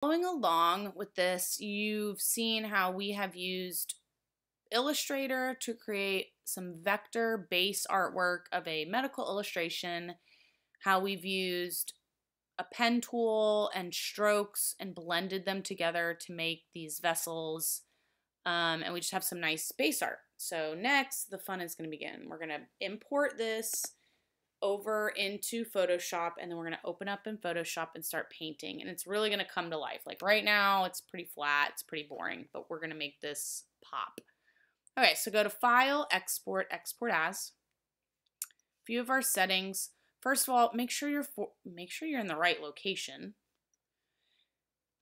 Following along with this, you've seen how we have used Illustrator to create some vector base artwork of a medical illustration, how we've used a pen tool and strokes and blended them together to make these vessels. Um, and we just have some nice base art. So next, the fun is going to begin. We're going to import this over into Photoshop and then we're going to open up in Photoshop and start painting. And it's really going to come to life. Like right now, it's pretty flat, it's pretty boring, but we're going to make this pop. Okay, so go to File, Export, Export As. View of our settings. First of all, make sure you're make sure you're in the right location.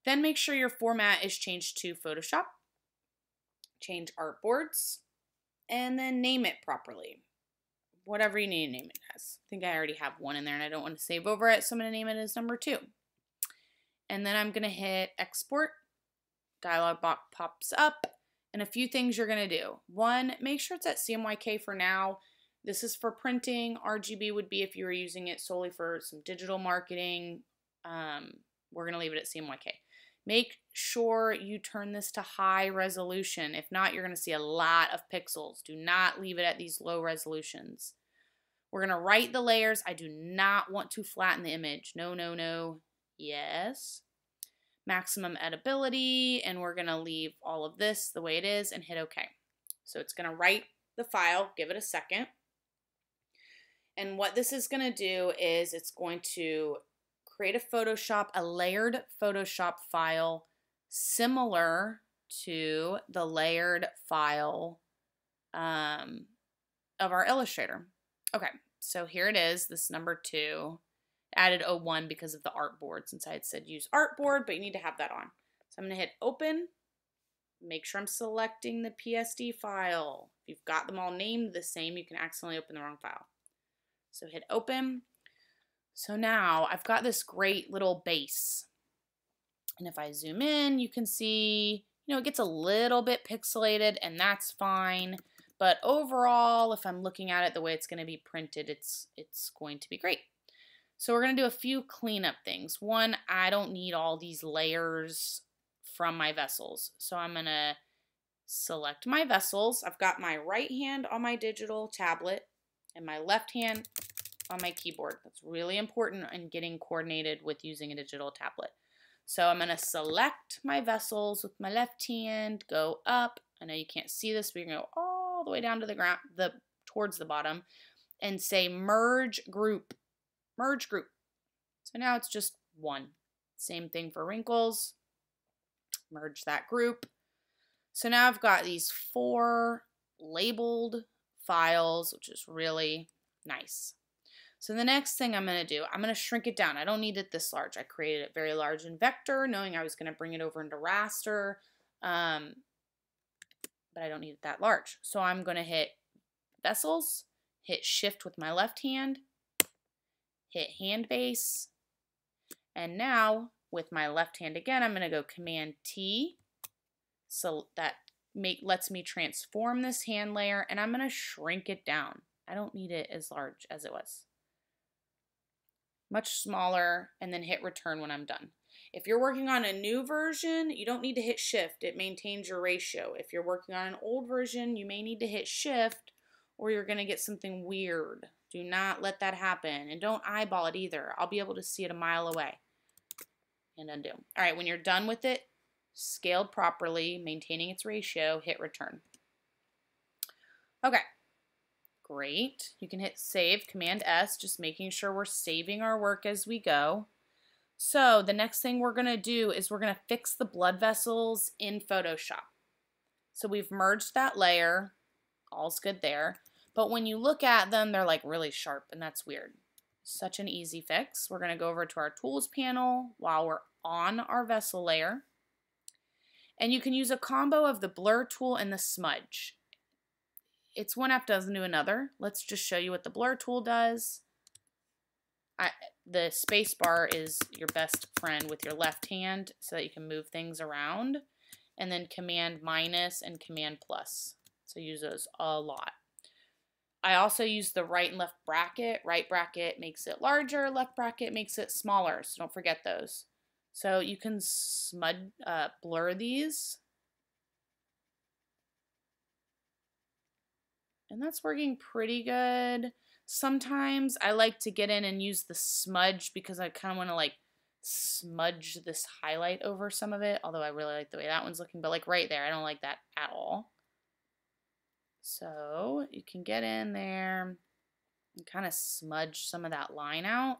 Then make sure your format is changed to Photoshop. Change artboards and then name it properly. Whatever you need to name it as. I think I already have one in there and I don't want to save over it, so I'm going to name it as number 2. And then I'm going to hit export. Dialog box pops up and a few things you're going to do. One, make sure it's at CMYK for now. This is for printing. RGB would be if you were using it solely for some digital marketing. Um, we're going to leave it at CMYK. Make sure you turn this to high resolution. If not, you're going to see a lot of pixels. Do not leave it at these low resolutions. We're going to write the layers. I do not want to flatten the image. No, no, no. Yes maximum editability, and we're going to leave all of this the way it is and hit OK. So it's going to write the file, give it a second. And what this is going to do is it's going to create a Photoshop, a layered Photoshop file similar to the layered file um, of our Illustrator. Okay, so here it is, this number two added a 01 because of the artboard since I had said use artboard, but you need to have that on. So I'm going to hit open. Make sure I'm selecting the PSD file. If you've got them all named the same, you can accidentally open the wrong file. So hit open. So now I've got this great little base. And if I zoom in, you can see, you know, it gets a little bit pixelated and that's fine. But overall, if I'm looking at it the way it's going to be printed, it's, it's going to be great. So we're going to do a few cleanup things. One, I don't need all these layers from my vessels. So I'm going to select my vessels. I've got my right hand on my digital tablet and my left hand on my keyboard. That's really important in getting coordinated with using a digital tablet. So I'm going to select my vessels with my left hand, go up. I know you can't see this, but you're going to go all the way down to the ground, the towards the bottom, and say merge group merge group. So now it's just one. Same thing for wrinkles. Merge that group. So now I've got these four labeled files, which is really nice. So the next thing I'm going to do, I'm going to shrink it down. I don't need it this large. I created it very large in vector, knowing I was going to bring it over into raster, um, but I don't need it that large. So I'm going to hit vessels, hit shift with my left hand, hit hand base. And now with my left hand again, I'm going to go Command T. So that make lets me transform this hand layer and I'm going to shrink it down. I don't need it as large as it was. Much smaller and then hit return when I'm done. If you're working on a new version, you don't need to hit shift. It maintains your ratio. If you're working on an old version, you may need to hit shift or you're going to get something weird. Do not let that happen. And don't eyeball it either. I'll be able to see it a mile away. And undo. All right, when you're done with it, scaled properly, maintaining its ratio, hit return. Okay, great. You can hit save, Command S, just making sure we're saving our work as we go. So the next thing we're going to do is we're going to fix the blood vessels in Photoshop. So we've merged that layer. All's good there. But when you look at them, they're like really sharp and that's weird. Such an easy fix. We're going to go over to our tools panel while we're on our vessel layer. And you can use a combo of the blur tool and the smudge. It's one app doesn't do another. Let's just show you what the blur tool does. I, the space bar is your best friend with your left hand so that you can move things around. And then command minus and command plus. So use those a lot. I also use the right and left bracket. Right bracket makes it larger, left bracket makes it smaller, so don't forget those. So you can smud, uh, blur these. And that's working pretty good. Sometimes I like to get in and use the smudge because I kind of want to like smudge this highlight over some of it. Although I really like the way that one's looking. But like right there, I don't like that at all. So you can get in there and kind of smudge some of that line out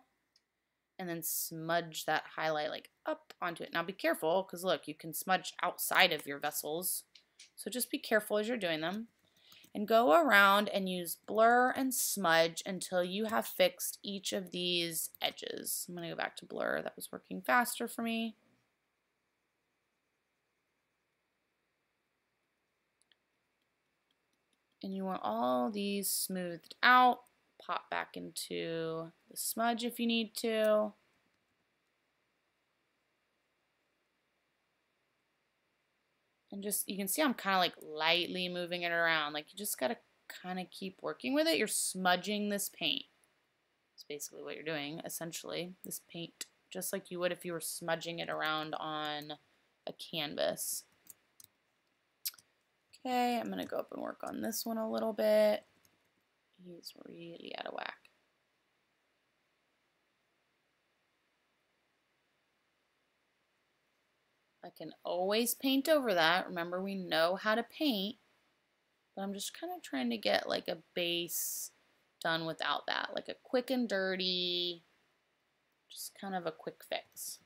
and then smudge that highlight like up onto it. Now be careful because look, you can smudge outside of your vessels. So just be careful as you're doing them. And go around and use blur and smudge until you have fixed each of these edges. I'm to go back to blur. That was working faster for me. And you want all these smoothed out pop back into the smudge if you need to. And just, you can see I'm kind of like lightly moving it around. Like you just got to kind of keep working with it. You're smudging this paint. It's basically what you're doing, essentially. This paint, just like you would if you were smudging it around on a canvas. Okay, I'm going to go up and work on this one a little bit. He's really out of whack. I can always paint over that. Remember, we know how to paint. But I'm just kind of trying to get like a base done without that. Like a quick and dirty, just kind of a quick fix.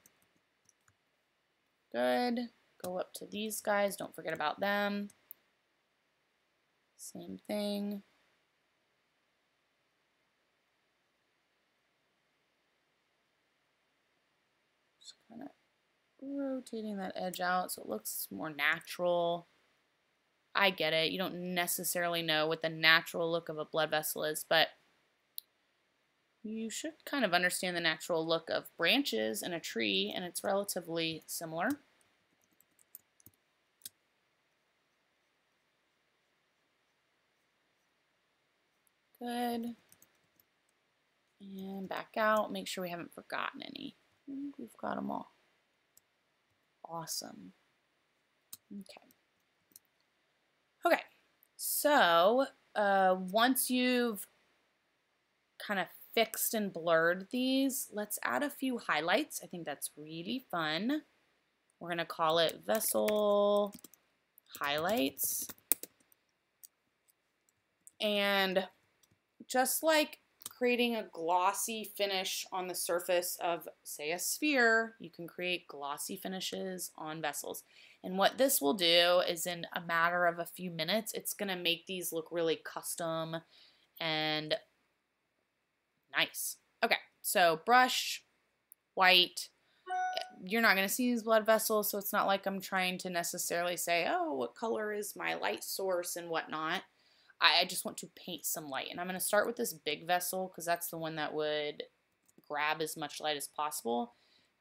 Good. Go up to these guys. Don't forget about them. Same thing. Rotating that edge out so it looks more natural. I get it. You don't necessarily know what the natural look of a blood vessel is, but you should kind of understand the natural look of branches in a tree, and it's relatively similar. Good. And back out. Make sure we haven't forgotten any. I think we've got them all awesome. Okay. Okay, so uh, once you've kind of fixed and blurred these, let's add a few highlights. I think that's really fun. We're going to call it vessel highlights. And just like creating a glossy finish on the surface of, say, a sphere, you can create glossy finishes on vessels. And what this will do is in a matter of a few minutes, it's going to make these look really custom and nice. Okay, so brush, white. You're not going to see these blood vessels, so it's not like I'm trying to necessarily say, oh, what color is my light source and whatnot. I just want to paint some light. And I'm going to start with this big vessel because that's the one that would grab as much light as possible.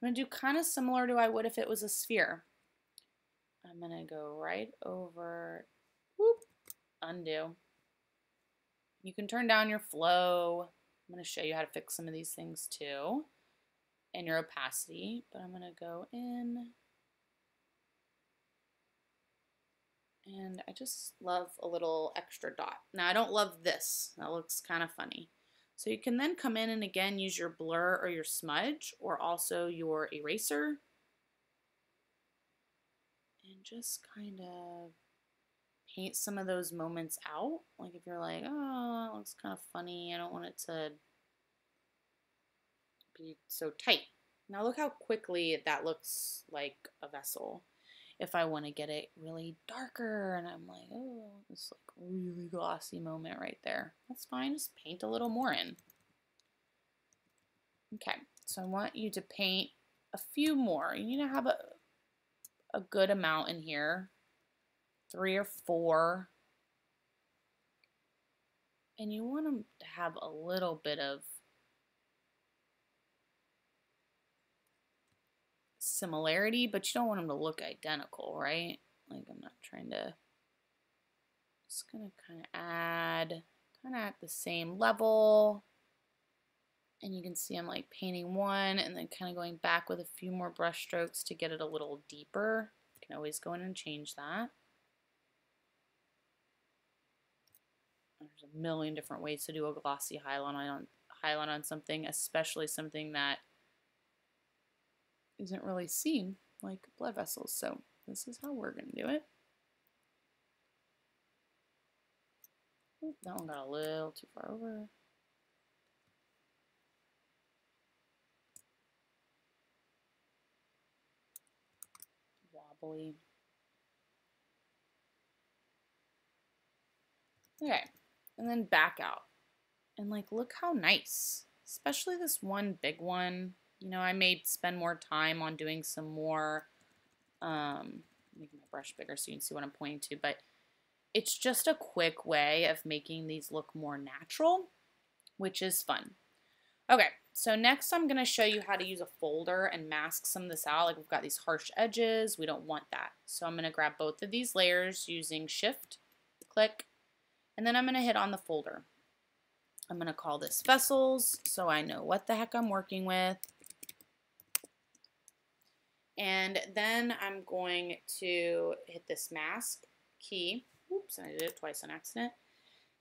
I'm going to do kind of similar to I would if it was a sphere. I'm going to go right over, whoop, undo. You can turn down your flow. I'm going to show you how to fix some of these things too. And your opacity, but I'm going to go in And I just love a little extra dot. Now I don't love this. That looks kind of funny. So you can then come in and again use your blur or your smudge or also your eraser. And just kind of paint some of those moments out. Like if you're like, oh, that looks kind of funny. I don't want it to be so tight. Now look how quickly that looks like a vessel if I want to get it really darker and I'm like, oh, this like really glossy moment right there. That's fine, just paint a little more in. Okay, so I want you to paint a few more. You need to have a, a good amount in here, three or four. And you want them to have a little bit of similarity, but you don't want them to look identical, right? Like I'm not trying to, just gonna kind of add, kind of at the same level. And you can see I'm like painting one and then kind of going back with a few more brush strokes to get it a little deeper. You can always go in and change that. There's a million different ways to do a glossy highlight on, highlight on something, especially something that isn't really seen like blood vessels. So this is how we're going to do it. That one got a little too far over. Wobbly. Okay, and then back out. And like, look how nice. Especially this one big one. You know, I may spend more time on doing some more, um, making my brush bigger so you can see what I'm pointing to, but it's just a quick way of making these look more natural, which is fun. Okay, so next I'm going to show you how to use a folder and mask some of this out. Like we've got these harsh edges. We don't want that. So I'm going to grab both of these layers using Shift, click, and then I'm going to hit on the folder. I'm going to call this vessels so I know what the heck I'm working with. And then I'm going to hit this mask key. Oops, I did it twice on accident.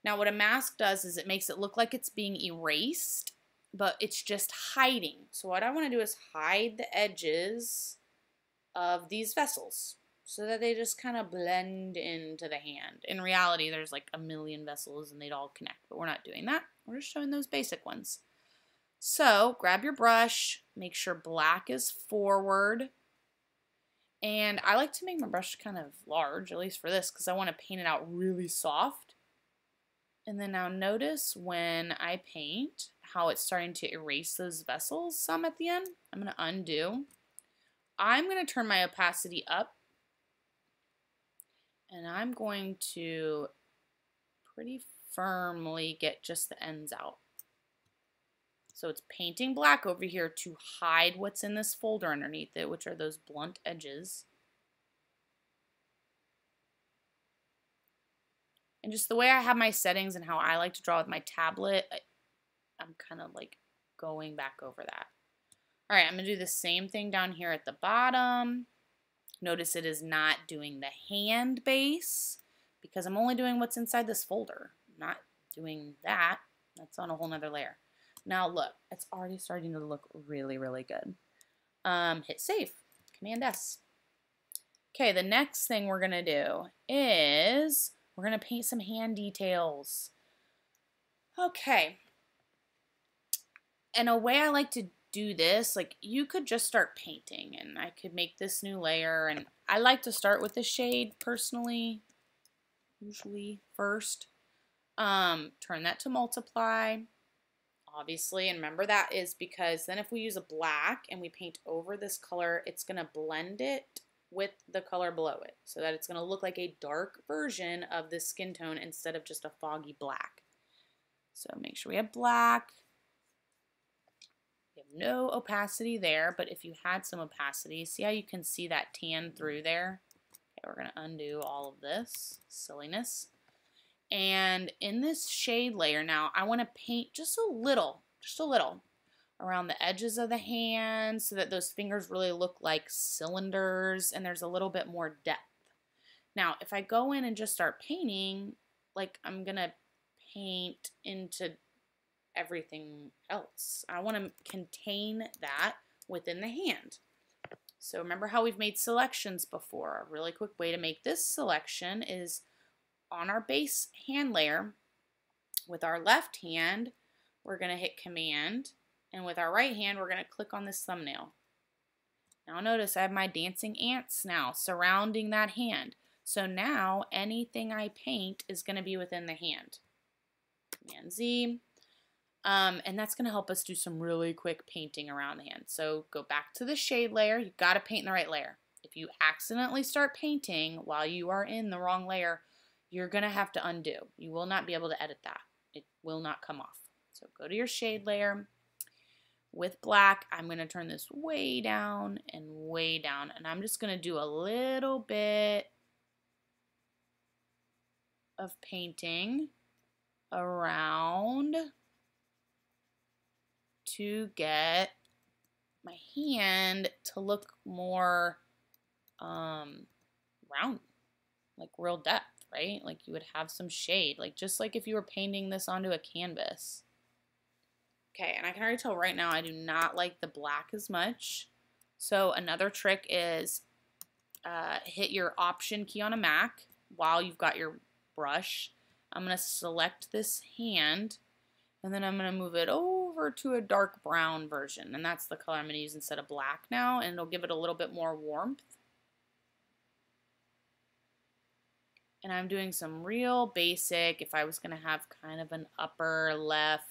Now what a mask does is it makes it look like it's being erased, but it's just hiding. So what I want to do is hide the edges of these vessels so that they just kind of blend into the hand. In reality, there's like a million vessels and they'd all connect, but we're not doing that. We're just showing those basic ones. So grab your brush, make sure black is forward. And I like to make my brush kind of large, at least for this, because I want to paint it out really soft. And then now notice when I paint how it's starting to erase those vessels some at the end. I'm going to undo. I'm going to turn my opacity up and I'm going to pretty firmly get just the ends out. So it's painting black over here to hide what's in this folder underneath it, which are those blunt edges. And just the way I have my settings and how I like to draw with my tablet, I'm kind of like going back over that. All right, I'm to do the same thing down here at the bottom. Notice it is not doing the hand base because I'm only doing what's inside this folder. I'm not doing that. That's on a whole nother layer. Now look, it's already starting to look really, really good. Um, hit save, Command S. Okay, the next thing we're going to do is we're going to paint some hand details. Okay. And a way I like to do this, like you could just start painting and I could make this new layer and I like to start with the shade personally, usually first. Um, turn that to multiply, obviously, and remember that is because then if we use a black and we paint over this color, it's going to blend it with the color below it so that it's going to look like a dark version of this skin tone instead of just a foggy black. So make sure we have black, We have no opacity there, but if you had some opacity, see how you can see that tan through there? Okay, we're going to undo all of this silliness. And in this shade layer now, I want to paint just a little, just a little around the edges of the hand so that those fingers really look like cylinders and there's a little bit more depth. Now, if I go in and just start painting, like I'm going to paint into everything else. I want to contain that within the hand. So remember how we've made selections before. A really quick way to make this selection is on our base hand layer, with our left hand, we're going to hit Command, and with our right hand, we're going to click on this thumbnail. Now notice I have my dancing ants now surrounding that hand. So now anything I paint is going to be within the hand. Command Z, um, and that's going to help us do some really quick painting around the hand. So go back to the shade layer. You've got to paint in the right layer. If you accidentally start painting while you are in the wrong layer, you're going to have to undo. You will not be able to edit that. It will not come off. So go to your shade layer. With black, I'm going to turn this way down and way down. And I'm just going to do a little bit of painting around to get my hand to look more um, round, like real depth, right? Like you would have some shade, like just like if you were painting this onto a canvas. Okay, and I can already tell right now I do not like the black as much. So another trick is uh, hit your option key on a Mac while you've got your brush. I'm going to select this hand and then I'm going to move it over to a dark brown version. And that's the color I'm going to use instead of black now. And it'll give it a little bit more warmth. And I'm doing some real basic, if I was going to have kind of an upper left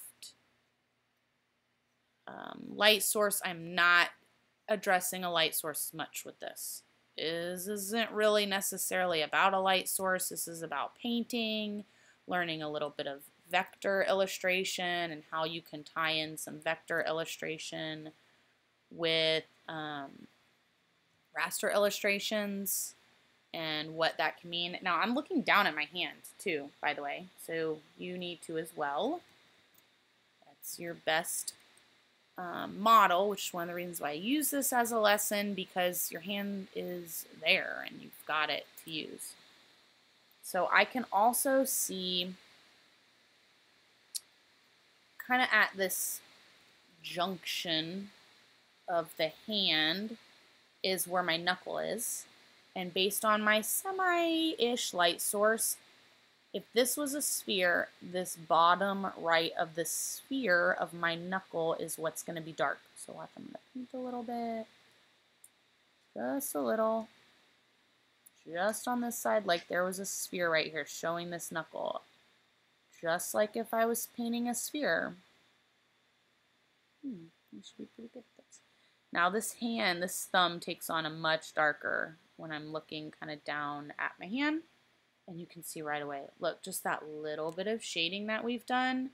um, light source, I'm not addressing a light source much with this. This isn't really necessarily about a light source. This is about painting, learning a little bit of vector illustration and how you can tie in some vector illustration with um, raster illustrations and what that can mean. Now I'm looking down at my hand too, by the way, so you need to as well. That's your best um, model, which is one of the reasons why I use this as a lesson because your hand is there and you've got it to use. So I can also see kind of at this junction of the hand is where my knuckle is. And based on my semi-ish light source, if this was a sphere, this bottom right of the sphere of my knuckle is what's going to be dark. So watch, I'm going to paint a little bit. Just a little. Just on this side, like there was a sphere right here showing this knuckle. Just like if I was painting a sphere. Hmm, should be pretty good at this. Now this hand, this thumb takes on a much darker when I'm looking kind of down at my hand and you can see right away, look, just that little bit of shading that we've done,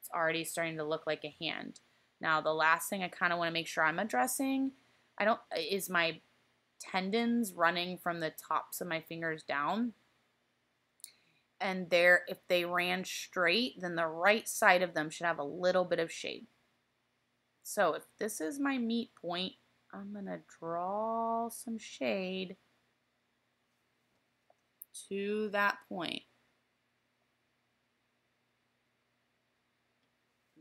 it's already starting to look like a hand. Now, the last thing I kind of want to make sure I'm addressing, I don't, is my tendons running from the tops of my fingers down. And there, if they ran straight, then the right side of them should have a little bit of shade. So if this is my meet point, I'm going to draw some shade to that point.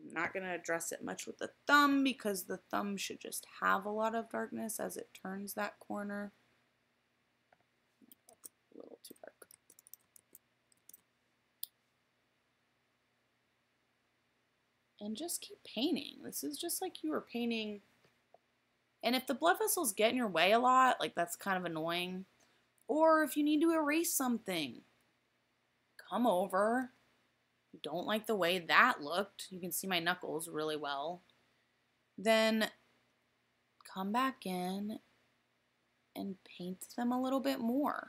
I'm not going to address it much with the thumb because the thumb should just have a lot of darkness as it turns that corner. A little too dark. And just keep painting. This is just like you were painting. And if the blood vessels get in your way a lot, like that's kind of annoying, or if you need to erase something, come over. Don't like the way that looked. You can see my knuckles really well. Then come back in and paint them a little bit more.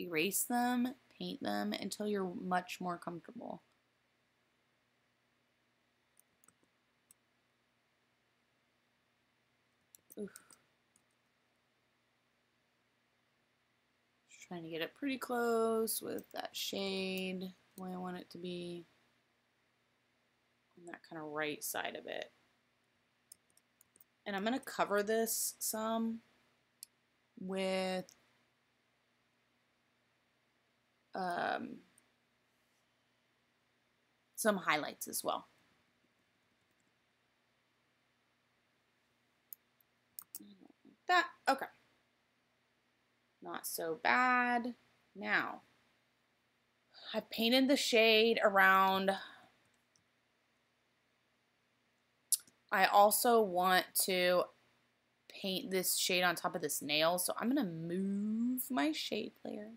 Erase them, paint them until you're much more comfortable. Trying to get it pretty close with that shade the way I want it to be on that kind of right side of it. And I'm going to cover this some with um, some highlights as well. That, okay. Not so bad. Now, I painted the shade around. I also want to paint this shade on top of this nail. So I'm going to move my shade layer.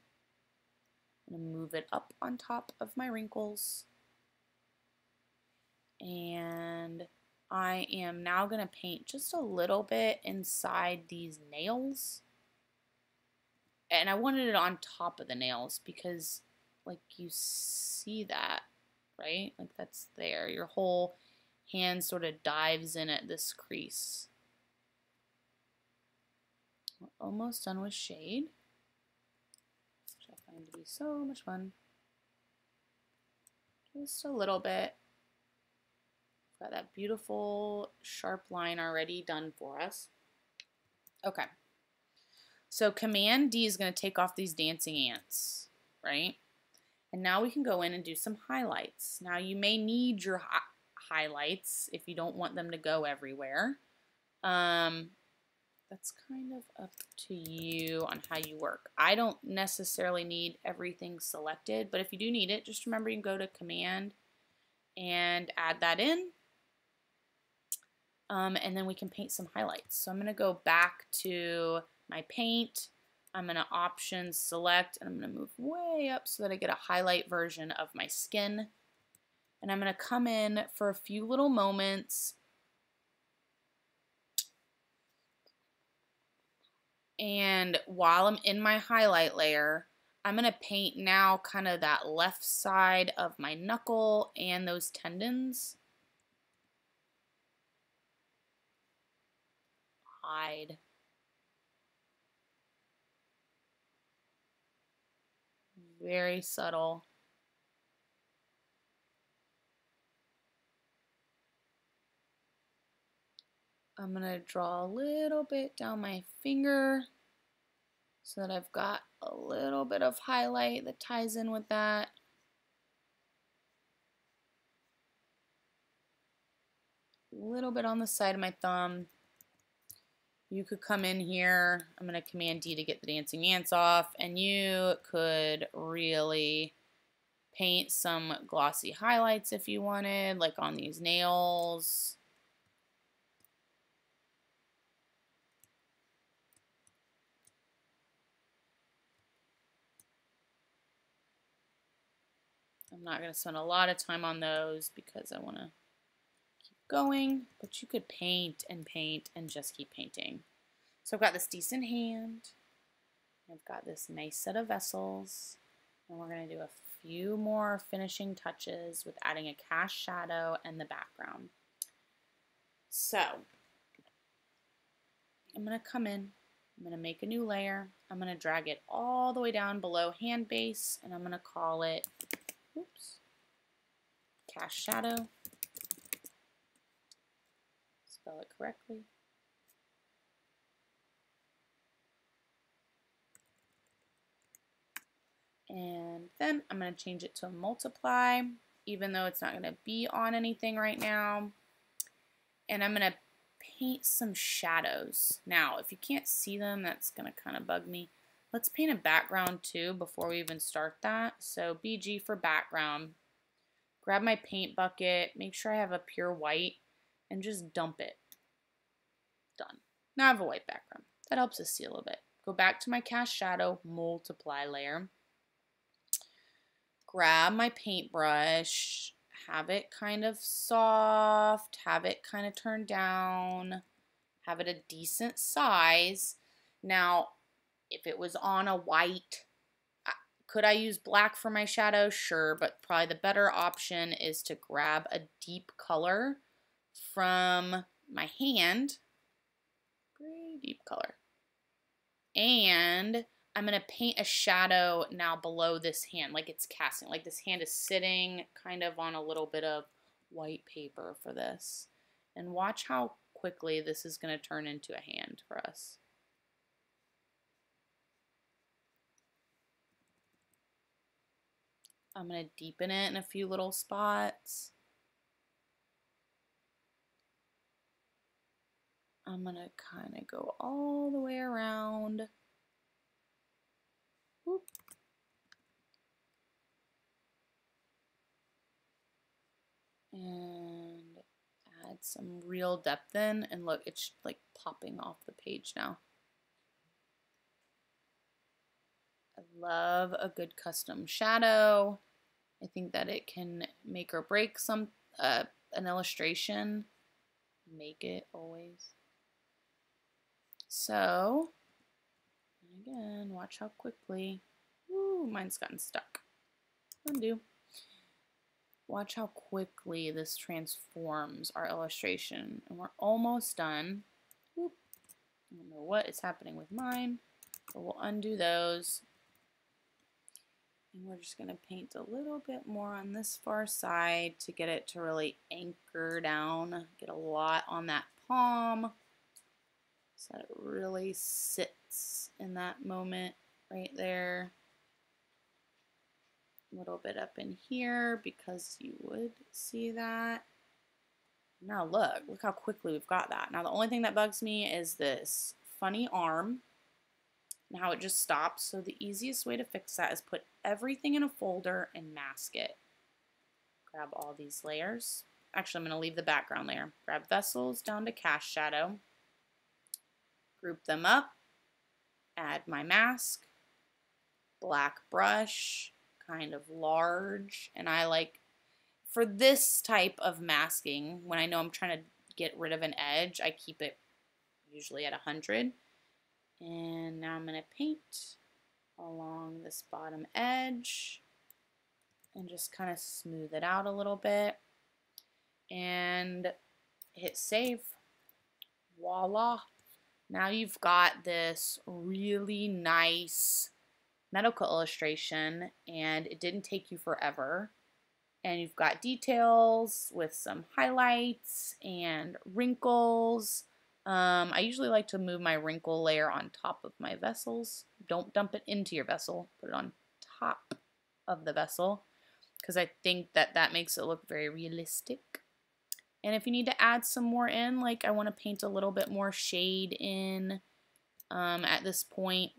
I'm going to move it up on top of my wrinkles. And I am now going to paint just a little bit inside these nails and I wanted it on top of the nails because like you see that, right? Like that's there. Your whole hand sort of dives in at this crease. We're almost done with shade, which I find to be so much fun. Just a little bit Got that beautiful sharp line already done for us. Okay. So Command D is going to take off these dancing ants, right? And now we can go in and do some highlights. Now you may need your hi highlights if you don't want them to go everywhere. Um, that's kind of up to you on how you work. I don't necessarily need everything selected, but if you do need it, just remember you can go to Command and add that in. Um, and then we can paint some highlights. So I'm going to go back to my paint. I'm going to option select and I'm going to move way up so that I get a highlight version of my skin. And I'm going to come in for a few little moments And while I'm in my highlight layer, I'm going to paint now kind of that left side of my knuckle and those tendons. Hide. Very subtle. I'm going to draw a little bit down my finger so that I've got a little bit of highlight that ties in with that. A little bit on the side of my thumb. You could come in here, I'm going to Command D to get the dancing ants off, and you could really paint some glossy highlights if you wanted, like on these nails. I'm not going to spend a lot of time on those because I want to going, but you could paint and paint and just keep painting. So I've got this decent hand. I've got this nice set of vessels, and we're going to do a few more finishing touches with adding a cast shadow and the background. So I'm going to come in, I'm going to make a new layer, I'm going to drag it all the way down below hand base, and I'm going to call it Oops. Cast shadow. Spell it correctly. And then I'm going to change it to multiply, even though it's not going to be on anything right now. And I'm going to paint some shadows. Now, if you can't see them, that's going to kind of bug me. Let's paint a background too before we even start that. So BG for background. Grab my paint bucket, make sure I have a pure white, and just dump it. Done. Now I have a white background. That helps us see a little bit. Go back to my cast shadow, multiply layer. Grab my paintbrush, have it kind of soft, have it kind of turned down, have it a decent size. Now, if it was on a white, could I use black for my shadow? Sure, but probably the better option is to grab a deep color from my hand. Very deep color. And I'm going to paint a shadow now below this hand, like it's casting, like this hand is sitting kind of on a little bit of white paper for this. And watch how quickly this is going to turn into a hand for us. I'm going to deepen it in a few little spots. I'm going to kind of go all the way around. Whoop. And add some real depth in. And look, it's like popping off the page now. I love a good custom shadow. I think that it can make or break some uh, an illustration. Make it always. So, again, watch how quickly. Ooh, mine's gotten stuck. Undo. Watch how quickly this transforms our illustration. And we're almost done. I don't know what is happening with mine, but we'll undo those And we're just going to paint a little bit more on this far side to get it to really anchor down, get a lot on that palm so that it really sits in that moment right there. A little bit up in here because you would see that. Now look, look how quickly we've got that. Now the only thing that bugs me is this funny arm and how it just stops. So the easiest way to fix that is put everything in a folder and mask it. Grab all these layers. Actually, I'm going to leave the background layer. Grab vessels down to cast shadow. Group them up. Add my mask. Black brush, kind of large. And I like, for this type of masking, when I know I'm trying to get rid of an edge, I keep it usually at 100. And now I'm going to paint along this bottom edge and just kind of smooth it out a little bit and hit save. Voila. Now you've got this really nice medical illustration and it didn't take you forever. And you've got details with some highlights and wrinkles um, I usually like to move my wrinkle layer on top of my vessels. Don't dump it into your vessel. Put it on top of the vessel because I think that that makes it look very realistic. And if you need to add some more in, like I want to paint a little bit more shade in um, at this point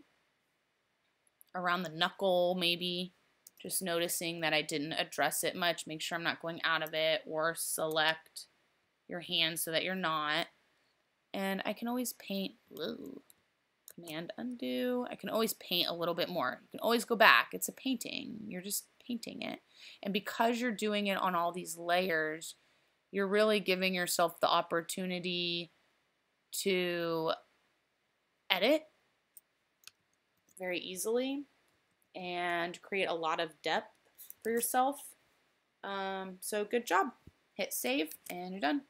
around the knuckle maybe. Just noticing that I didn't address it much. Make sure I'm not going out of it or select your hand so that you're not. And I can always paint, whoa, command undo. I can always paint a little bit more. You can always go back. It's a painting. You're just painting it. And because you're doing it on all these layers, you're really giving yourself the opportunity to edit very easily and create a lot of depth for yourself. Um, so good job. Hit save and you're done.